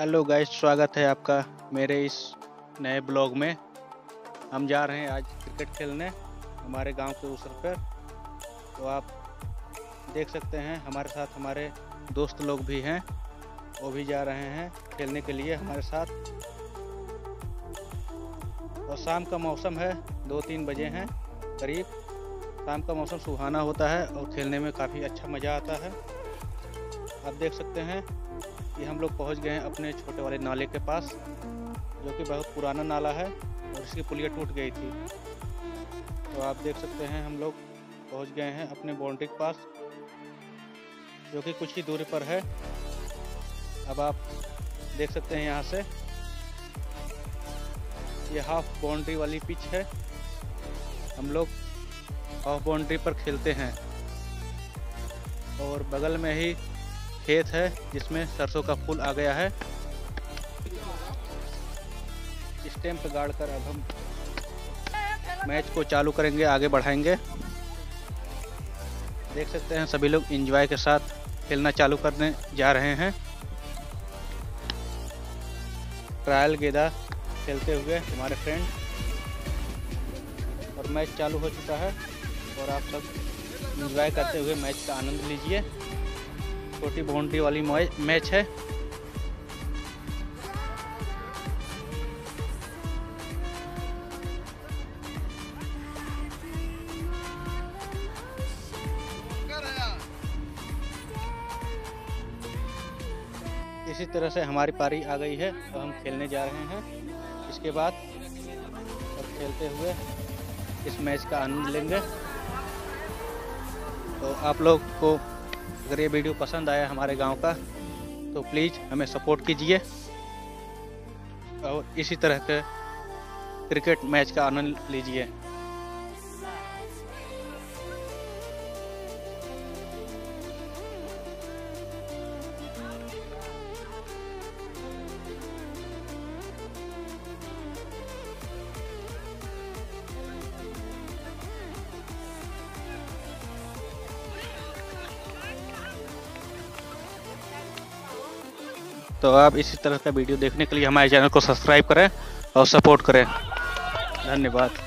Hello guys, स्वागत है आपका मेरे इस नए ब्लॉग में। हम जा रहे हैं आज क्रिकेट खेलने हमारे गाँव के उसर पर। तो आप देख सकते हैं, हमारे साथ हमारे दोस्त लोग भी हैं, वो भी जा रहे हैं खेलने के लिए हमारे साथ। और शाम का मौसम है दो तीन बजे हैं करीब। शाम का मौसम सुहाना होता है और खेलने में काफ़ी अच्छा मज़ा आता है। आप देख सकते हैं कि हम लोग पहुँच गए हैं अपने छोटे वाले नाले के पास, जो कि बहुत पुराना नाला है और इसकी पुलिया टूट गई थी। तो आप देख सकते हैं हम लोग पहुँच गए हैं अपने बाउंड्री के पास, जो कि कुछ ही दूरी पर है। अब आप देख सकते हैं यहाँ से, ये हाफ़ बाउंड्री वाली पिच है। हम लोग हाफ़ बाउंड्री पर खेलते हैं। और बगल में ही खेत है, जिसमें सरसों का फूल आ गया है। स्टेम गाड़ कर अब हम मैच को चालू करेंगे, आगे बढ़ाएँगे। देख सकते हैं, सभी लोग एंजॉय के साथ खेलना चालू करने जा रहे हैं। ट्रायल गेदा खेलते हुए हमारे फ्रेंड और मैच चालू हो चुका है, और आप सब इंजॉय करते हुए मैच का आनंद लीजिए। छोटी बाउंड्री वाली मैच है। इसी तरह से हमारी पारी आ गई है तो हम खेलने जा रहे हैं। इसके बाद और खेलते हुए इस मैच का आनंद लेंगे। तो आप लोग को अगर ये वीडियो पसंद आया हमारे गाँव का तो प्लीज़ हमें सपोर्ट कीजिए। और इसी तरह के क्रिकेट मैच का आनंद लीजिए। तो आप इसी तरह का वीडियो देखने के लिए हमारे चैनल को सब्सक्राइब करें और सपोर्ट करें। धन्यवाद।